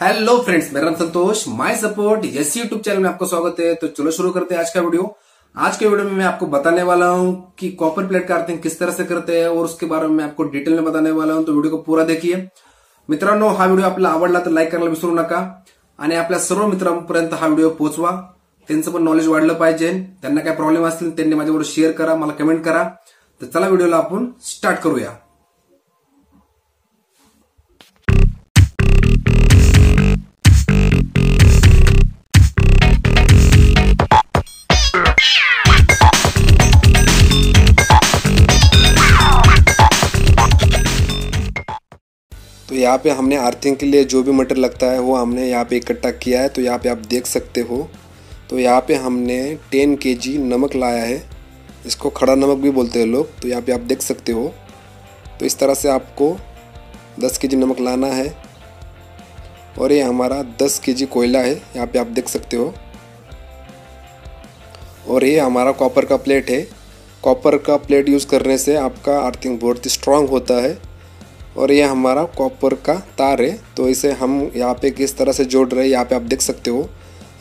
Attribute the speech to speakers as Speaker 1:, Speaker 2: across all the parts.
Speaker 1: Hello friends मेरा नाम Santosh my support yes YouTube channel में आपका स्वागत है। तो चलो शुरू करते हैं आज का वीडियो आज के वीडियो में मैं आपको बताने वाला हूँ कि कॉपर प्लेट का अर्थिंग किस तरह से करते हैं और उसके बारे में मैं आपको डिटेल में बताने वाला हूँ। तो वीडियो को पूरा देखिए। मित्रांनो, हा व्हिडिओ आपल्याला आवडला तर लाईक करायला विसरू आणि आपल्या सर्व मित्रांपर्यंत हा त्यांचं पण नॉलेज वाढलं पाहिजे। त्यांना काय शेअर करा, मला कमेंट करा. तर चला आपण स्टार्ट करूया. यहाँ पे हमने अर्थिंग के लिए जो भी मटेरियल लगता है, वो हमने यहाँ पे इकट्ठा किया है तो यहाँ पे आप देख सकते हो। तो यहाँ पे हमने टेन के जी नमक लाया है। इसको खड़ा नमक भी बोलते हैं लोग तो यहाँ पे आप देख सकते हो। तो इस तरह से आपको दस के जी नमक लाना है। और ये हमारा दस के जी कोयला है, यहाँ पे आप देख सकते हो। और ये हमारा कॉपर का प्लेट है। कॉपर का प्लेट यूज़ करने से आपका अर्थिंग बहुत ही स्ट्रांग होता है। और ये हमारा कॉपर का तार है। तो इसे हम यहाँ पे किस तरह से जोड़ रहे हैं, यहाँ पे आप देख सकते हो।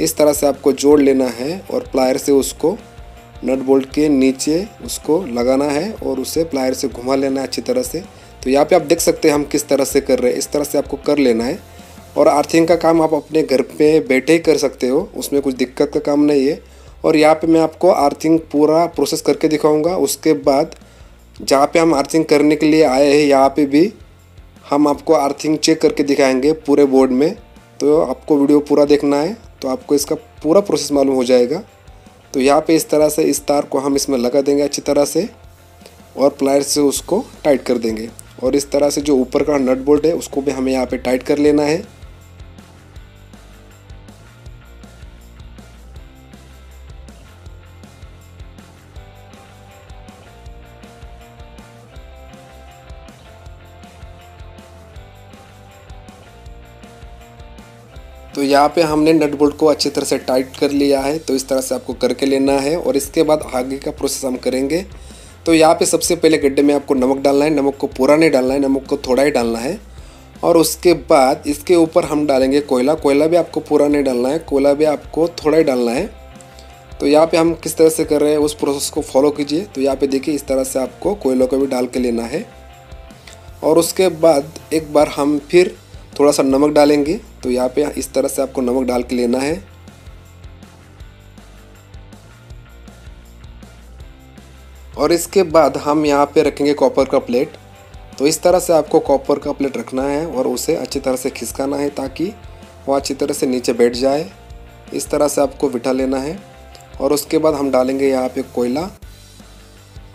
Speaker 1: इस तरह से आपको जोड़ लेना है और प्लायर से उसको नट बोल्ट के नीचे उसको लगाना है और उसे प्लायर से घुमा लेना है अच्छी तरह से। तो यहाँ पे आप देख सकते हैं हम किस तरह से कर रहे हैं। इस तरह से आपको कर लेना है। और अर्थिंग का काम आप अपने घर पे बैठे ही कर सकते हो। उसमें कुछ दिक्कत का काम नहीं है। और यहाँ पे मैं आपको अर्थिंग पूरा प्रोसेस करके दिखाऊँगा। उसके बाद जहाँ पे हम अर्थिंग करने के लिए आए हैं, यहाँ पे भी हम आपको अर्थिंग चेक करके दिखाएँगे पूरे बोर्ड में। तो आपको वीडियो पूरा देखना है तो आपको इसका पूरा प्रोसेस मालूम हो जाएगा। तो यहाँ पे इस तरह से इस तार को हम इसमें लगा देंगे अच्छी तरह से, और प्लायर से उसको टाइट कर देंगे। और इस तरह से जो ऊपर का नट बोल्ट है, उसको भी हमें यहाँ पे टाइट कर लेना है। तो यहाँ पे हमने नट बोल्ट को अच्छी तरह से टाइट कर लिया है तो इस तरह से आपको करके लेना है और इसके बाद आगे का प्रोसेस हम करेंगे। तो यहाँ पे सबसे पहले गड्ढे में आपको नमक डालना है, नमक को पूरा नहीं डालना है, नमक को थोड़ा ही डालना है। और उसके बाद इसके ऊपर हम डालेंगे कोयला कोयला भी आपको पूरा नहीं डालना है, कोयला भी आपको थोड़ा ही डालना है। तो यहाँ पे हम किस तरह से कर रहे हैं, उस प्रोसेस को फॉलो कीजिए। तो यहाँ पे देखिए, इस तरह से आपको कोयलों को भी डाल के लेना है। और उसके बाद एक बार हम फिर थोड़ा सा नमक डालेंगे। तो यहाँ पे इस तरह से आपको नमक डाल के लेना है। और इसके बाद हम यहाँ पे रखेंगे कॉपर का प्लेट तो इस तरह से आपको कॉपर का प्लेट रखना है और उसे अच्छी तरह से खिसकाना है ताकि वो अच्छी तरह से नीचे बैठ जाए। इस तरह से आपको बिठा लेना है। और उसके बाद हम डालेंगे यहाँ पे कोयला।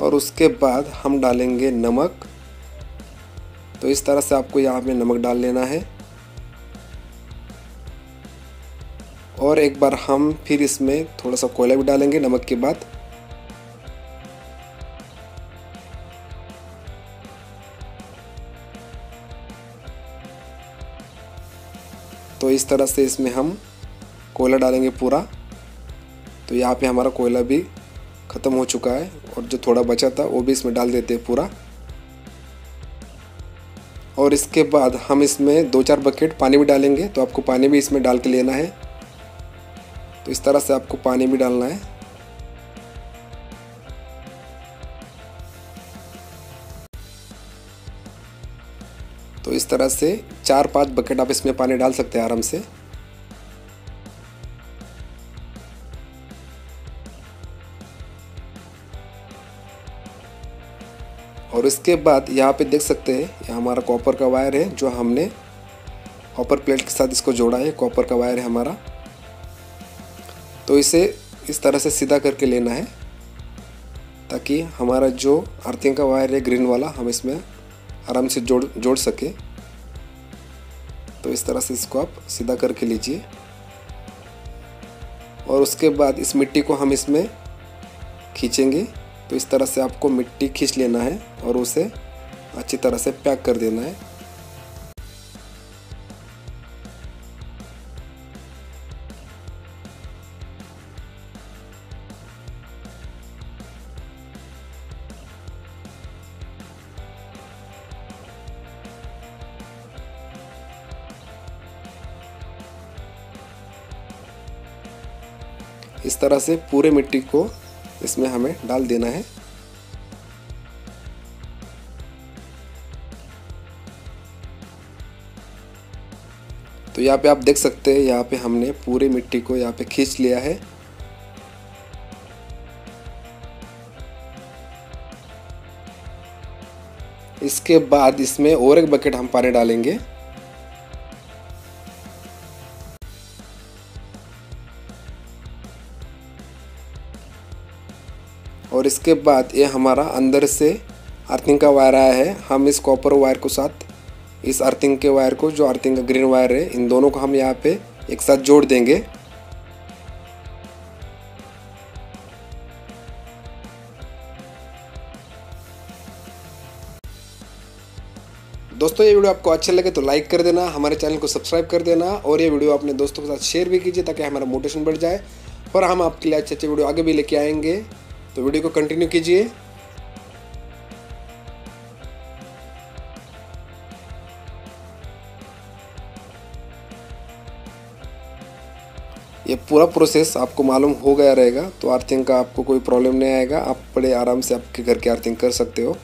Speaker 1: और उसके बाद हम डालेंगे नमक। तो इस तरह से आपको यहाँ पे नमक डाल लेना है। और एक बार हम फिर इसमें थोड़ा सा कोयला भी डालेंगे नमक के बाद। तो इस तरह से इसमें हम कोयला डालेंगे पूरा। तो यहाँ पे हमारा कोयला भी ख़त्म हो चुका है और जो थोड़ा बचा था वो भी इसमें डाल देते हैं पूरा। और इसके बाद हम इसमें दो चार बकेट पानी भी डालेंगे तो आपको पानी भी इसमें डाल के लेना है। तो इस तरह से आपको पानी भी डालना है। तो इस तरह से चार पाँच बकेट आप इसमें पानी डाल सकते हैं आराम से। और इसके बाद यहाँ पे देख सकते हैं, ये हमारा कॉपर का वायर है, जो हमने कॉपर प्लेट के साथ इसको जोड़ा है। कॉपर का वायर है हमारा। तो इसे इस तरह से सीधा करके लेना है, ताकि हमारा जो अर्थिंग का वायर है ग्रीन वाला, हम इसमें आराम से जोड़ जोड़ सके। तो इस तरह से इसको आप सीधा करके लीजिए। और उसके बाद इस मिट्टी को हम इसमें खींचेंगे। तो इस तरह से आपको मिट्टी खींच लेना है और उसे अच्छी तरह से पैक कर देना है। इस तरह से पूरे मिट्टी को इसमें हमें डाल देना है। तो यहाँ पे आप देख सकते हैं, यहाँ पे हमने पूरे मिट्टी को यहाँ पे खींच लिया है। इसके बाद इसमें और एक बकेट हम पानी डालेंगे। और इसके बाद ये हमारा अंदर से अर्थिंग का वायर आया है। हम इस कॉपर वायर को साथ, इस अर्थिंग के वायर को, जो अर्थिंग का ग्रीन वायर है, इन दोनों को हम यहाँ पे एक साथ जोड़ देंगे। दोस्तों, ये वीडियो आपको अच्छा लगे तो लाइक कर देना, हमारे चैनल को सब्सक्राइब कर देना और ये वीडियो अपने दोस्तों के साथ शेयर भी कीजिए ताकि हमारा मोटिवेशन बढ़ जाए और हम आपके लिए अच्छे अच्छे वीडियो आगे भी लेके आएँगे। तो वीडियो को कंटिन्यू कीजिए। ये पूरा प्रोसेस आपको मालूम हो गया रहेगा तो आर्थिंग का आपको कोई प्रॉब्लम नहीं आएगा। आप बड़े आराम से आपके घर की आर्थिंग कर सकते हो।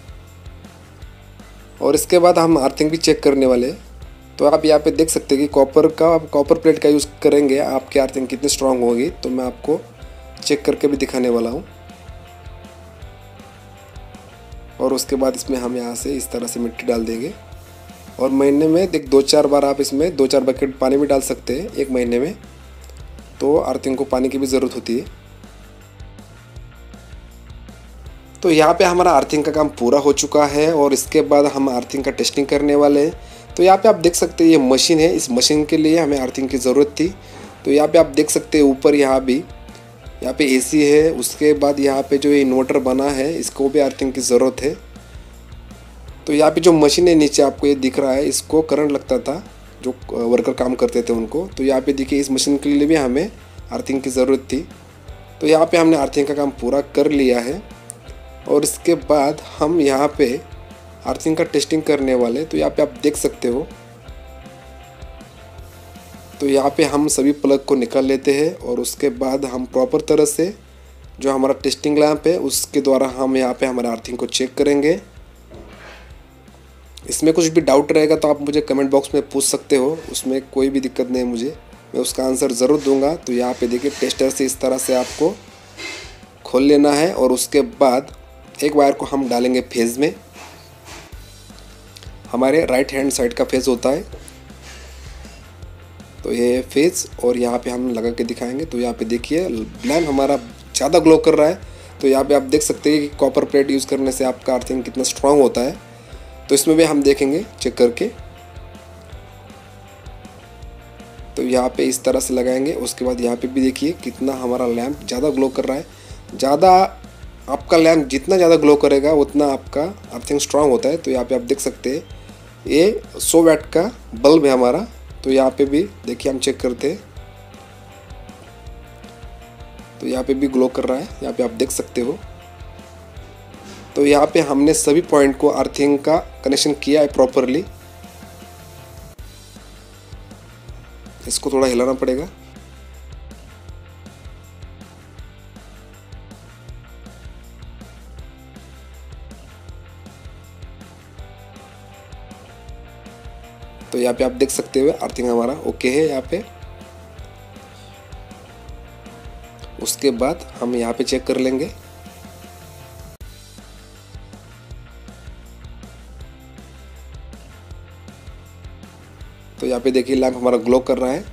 Speaker 1: और इसके बाद हम अर्थिंग भी चेक करने वाले तो आप यहाँ पे देख सकते हैं कि कॉपर का, आप कॉपर प्लेट का यूज़ करेंगे, आपकी अर्थिंग कितनी स्ट्रांग होगी तो मैं आपको चेक करके भी दिखाने वाला हूँ। और उसके बाद इसमें हम यहाँ से इस तरह से मिट्टी डाल देंगे। और महीने में देख दो चार बार आप इसमें दो चार बकेट पानी भी डाल सकते हैं एक महीने में। तो अर्थिंग को पानी की भी ज़रूरत होती है। तो यहाँ पे हमारा अर्थिंग का काम पूरा हो चुका है और इसके बाद हम अर्थिंग का टेस्टिंग करने वाले हैं। तो यहाँ पे आप देख सकते हैं ये मशीन है। इस मशीन के लिए हमें अर्थिंग की ज़रूरत थी। तो यहाँ पे आप देख सकते हैं ऊपर यहाँ भी यहाँ पे एसी है, उसके बाद यहाँ पे जो इन्वर्टर बना है, इसको भी अर्थिंग की ज़रूरत है। तो यहाँ पे जो मशीन है, नीचे आपको ये दिख रहा है, इसको करंट लगता था, जो वर्कर काम करते थे उनको। तो यहाँ पे देखिए, इस मशीन के लिए भी हमें अर्थिंग की ज़रूरत थी। तो यहाँ पे हमने अर्थिंग का काम पूरा कर लिया है। और इसके बाद हम यहाँ पे अर्थिंग का टेस्टिंग करने वाले तो यहाँ पे आप देख सकते हो तो यहाँ पे हम सभी प्लग को निकाल लेते हैं और उसके बाद हम प्रॉपर तरह से जो हमारा टेस्टिंग लैंप है, उसके द्वारा हम यहाँ पे हमारे अर्थिंग को चेक करेंगे। इसमें कुछ भी डाउट रहेगा तो आप मुझे कमेंट बॉक्स में पूछ सकते हो, उसमें कोई भी दिक्कत नहीं है मुझे। मैं उसका आंसर ज़रूर दूँगा। तो यहाँ पे देखिए टेस्टर से इस तरह से आपको खोल लेना है और उसके बाद एक वायर को हम डालेंगे फ़ेज़ में। हमारे राइट हैंड साइड का फ़ेज़ होता है। तो ये फ़ेज़ और यहाँ पे हम लगा के दिखाएँगे। तो यहाँ पे देखिए लैम्प हमारा ज़्यादा ग्लो कर रहा है। तो यहाँ पे आप देख सकते हैं कि कॉपर प्लेट यूज़ करने से आपका अर्थिंग कितना स्ट्रांग होता है। तो इसमें भी हम देखेंगे चेक करके। तो यहाँ पे इस तरह से लगाएँगे। उसके बाद यहाँ पे भी देखिए, कितना हमारा लैम्प ज़्यादा ग्लो कर रहा है। ज़्यादा आपका लैम्प जितना ज़्यादा ग्लो करेगा, उतना आपका अर्थिंग स्ट्रांग होता है। तो यहाँ पे आप देख सकते हैं, ये सौ वैट का बल्ब है हमारा। तो यहाँ पे भी देखिए, हम चेक करते हैं। तो यहाँ पे भी ग्लो कर रहा है, यहाँ पे आप देख सकते हो। तो यहाँ पे हमने सभी पॉइंट को अर्थिंग का कनेक्शन किया है प्रॉपरली इसको थोड़ा हिलाना पड़ेगा। तो यहाँ पे आप देख सकते हो अर्थिंग हमारा ओके है यहाँ पे। उसके बाद हम यहाँ पे चेक कर लेंगे। तो यहाँ पे देखिए लैंप हमारा ग्लो कर रहा है।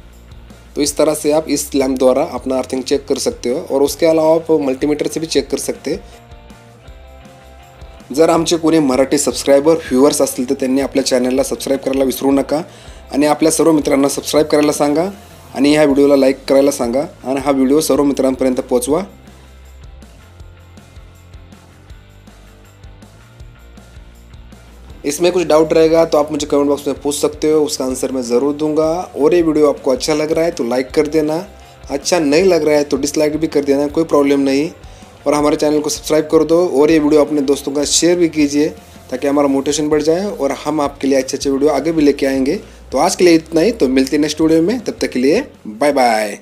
Speaker 1: तो इस तरह से आप इस लैंप द्वारा अपना अर्थिंग चेक कर सकते हो और उसके अलावा आप मल्टीमीटर से भी चेक कर सकते हैं। जर आमचे कोणी मराठी सबस्क्रायबर व्ह्युअर्स असतील तर त्यांनी आपल्या चॅनलला सबस्क्राईब करायला विसरू नका. आणि आपल्या सर्व मित्रांना सबस्क्राईब करायला सांगा. आणि ह्या व्हिडिओला लाईक करायला सांगा. आणि हा व्हिडिओ सर्व मित्रांपर्यंत पोचवा इसमें कुछ डाउट रहेगा तो आप मुझे कमेंट बॉक्स में पूछ सकते हो. उसका आंसर मैं ज़रूर दूंगा. और ये वीडियो आपको अच्छा लग रहा है तो लाइक कर देना. अच्छा नहीं लग रहा है तो डिसलाइक भी कर देना. कोई प्रॉब्लम नहीं. और हमारे चैनल को सब्सक्राइब कर दो और ये वीडियो अपने दोस्तों का शेयर भी कीजिए ताकि हमारा मोटिवेशन बढ़ जाए और हम आपके लिए अच्छे अच्छे वीडियो आगे भी लेके आएँगे। तो आज के लिए इतना ही। तो मिलते हैं नेक्स्ट वीडियो में। तब तक के लिए बाय बाय